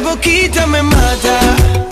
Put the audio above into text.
boquita me mata.